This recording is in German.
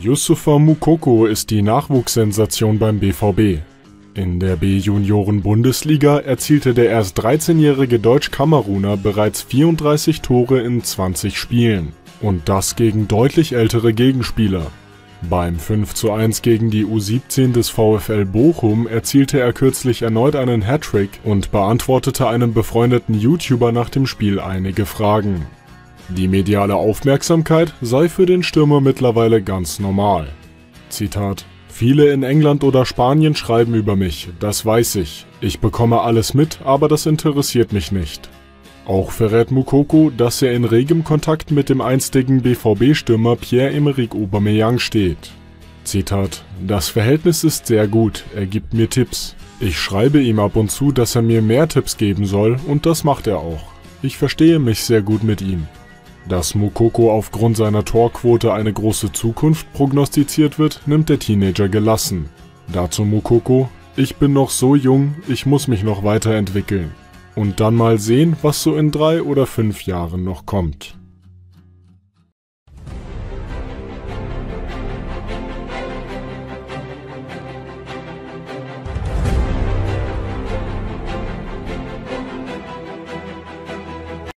Yusufa Mukoko ist die Nachwuchssensation beim BVB. In der B-Junioren-Bundesliga erzielte der erst 13-jährige Deutsch-Kameruner bereits 34 Tore in 20 Spielen. Und das gegen deutlich ältere Gegenspieler. Beim 5:1 gegen die U17 des VfL Bochum erzielte er kürzlich erneut einen Hattrick und beantwortete einem befreundeten YouTuber nach dem Spiel einige Fragen. Die mediale Aufmerksamkeit sei für den Stürmer mittlerweile ganz normal. Zitat Viele in England oder Spanien schreiben über mich, das weiß ich. Ich bekomme alles mit, aber das interessiert mich nicht. Auch verrät Mukoko, dass er in regem Kontakt mit dem einstigen BVB-Stürmer Pierre-Emerick Aubameyang steht. Zitat Das Verhältnis ist sehr gut, er gibt mir Tipps. Ich schreibe ihm ab und zu, dass er mir mehr Tipps geben soll und das macht er auch. Ich verstehe mich sehr gut mit ihm. Dass Mukoko aufgrund seiner Torquote eine große Zukunft prognostiziert wird, nimmt der Teenager gelassen. Dazu Mukoko, ich bin noch so jung, ich muss mich noch weiterentwickeln. Und dann mal sehen, was so in drei oder fünf Jahren noch kommt.